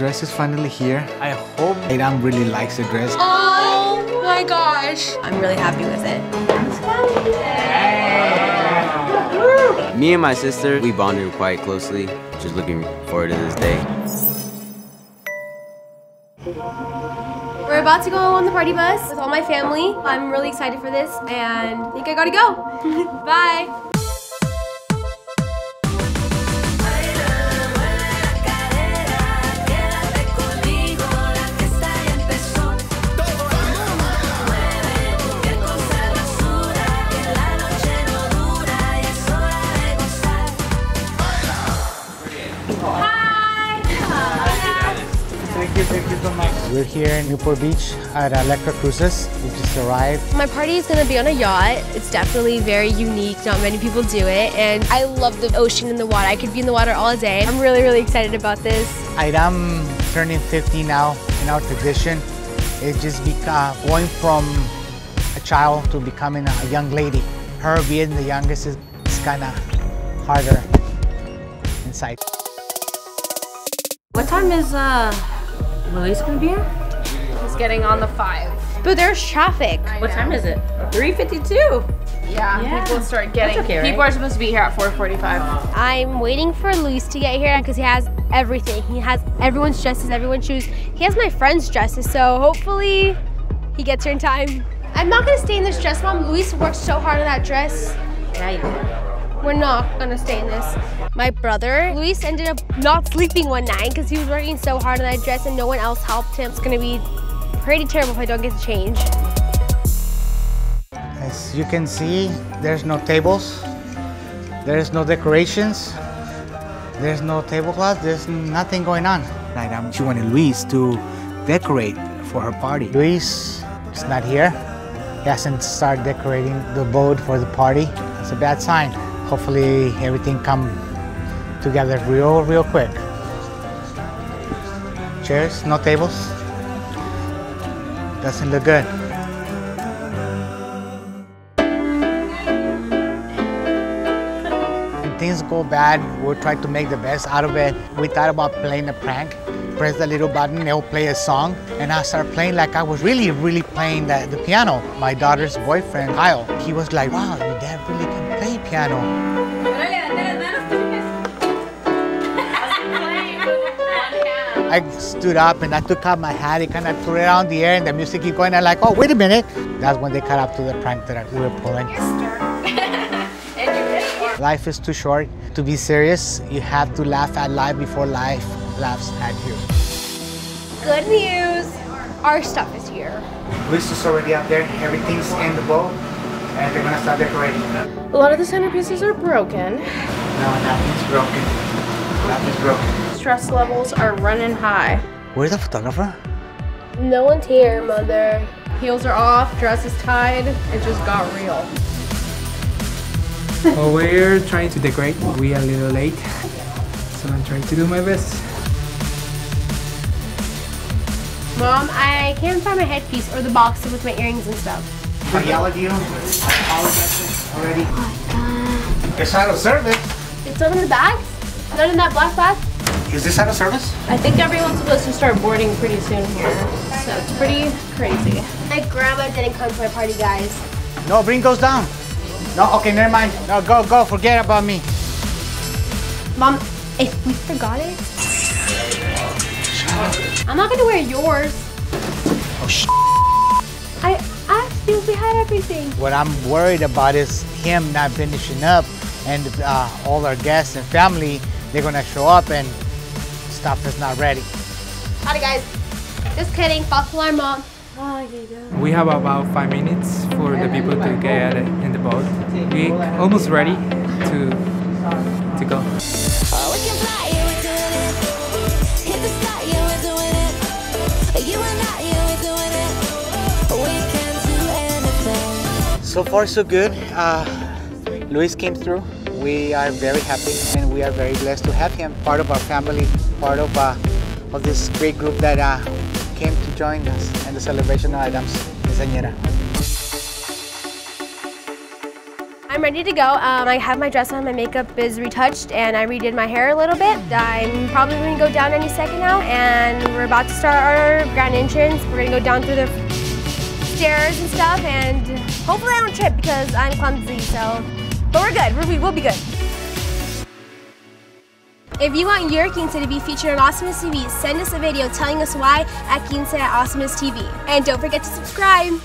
dress is finally here. I hope Airam really likes the dress. Oh my gosh. I'm really happy with it. Me and my sister, we bonded quite closely. Just looking forward to this day. We're about to go on the party bus with all my family. I'm really excited for this and I think I gotta go. Bye. We're here in Newport Beach at Electra Cruises. We just arrived. My party is gonna be on a yacht. It's definitely very unique. Not many people do it. And I love the ocean and the water. I could be in the water all day. I'm really, really excited about this. I'm turning 50 now in our tradition. It's just beca- going from a child to becoming a young lady. Her being the youngest is, is kind of harder inside. What time is uh Luis gonna be here? He's getting on the five. But there's traffic. What time is it? 3:52. Yeah, Yeah. people start getting. That's okay, right? People are supposed to be here at 4:45. I'm waiting for Luis to get here because he has everything. He has everyone's dresses, everyone's shoes. He has my friend's dresses, so hopefully he gets here in time. I'm not gonna stay in this dress, Mom. Luis worked so hard on that dress. Yeah, you We're not gonna stay in this. My brother, Luis, ended up not sleeping one night because he was working so hard on that dress and no one else helped him. It's gonna be pretty terrible if I don't get to change. As you can see, there's no tables, there's no decorations, there's no tablecloth, there's nothing going on. Like, um, she wanted Luis to decorate for her party. Luis is not here. He hasn't started decorating the boat for the party. It's a bad sign. Hopefully everything come together real, real quick. Chairs, no tables. Doesn't look good. When things go bad, we'll try to make the best out of it. We thought about playing a prank. Press the little button, it'll play a song. And I started playing like I was really, really playing the, the piano. My daughter's boyfriend, Kyle, he was like, wow, piano. I stood up and I took out my hat, and kind of threw it around the air, and the music kept going. I'm like, oh, wait a minute. That's when they cut up to the prank that we were pulling. Life is too short to be serious. You have to laugh at life before life laughs at you. Good news, our stuff is here. Luis is already up there. Everything's in the boat, and they're gonna start decorating. A lot of the centerpieces are broken. No, nothing's broken. Nothing's broken. Stress levels are running high. Where's the photographer? No one's here, Mother. Heels are off, dress is tied. It just got real. Well, we're trying to decorate. We are a little late, so I'm trying to do my best. Mom, I can't find my headpiece or the box with my earrings and stuff. I yelled at you. I apologize already. Oh It's out of service. It's not in the bags? Not in that black bag? Is this out of service? I think everyone's supposed to start boarding pretty soon here. So it's pretty crazy. My grandma didn't come to my party, guys. No, bring those down. No, okay, never mind. No, go, go. Forget about me. Mom, if we forgot it, I'm not gonna wear yours. Oh, sh- I asked we had everything. What I'm worried about is him not finishing up, and uh, all our guests and family, they're gonna show up and stuff is not ready. Howdy, guys. Just kidding. False alarm, Mom. We have about five minutes for the people to get in the boat. We almost ready to to go. So far, so good. Uh, Luis came through. We are very happy and we are very blessed to have him part of our family, part of uh, of this great group that uh, came to join us in the celebration of Airam's quinceañera. I'm ready to go. Um, I have my dress on, my makeup is retouched, and I redid my hair a little bit. I'm probably going to go down any second now, and we're about to start our grand entrance. We're going to go down through the stairs and stuff, and hopefully I don't trip because I'm clumsy, so. But we're good, we're, we'll be good. If you want your Quince to be featured on Awesomeness TV, send us a video telling us why at Quince at Awesomeness TV. And don't forget to subscribe.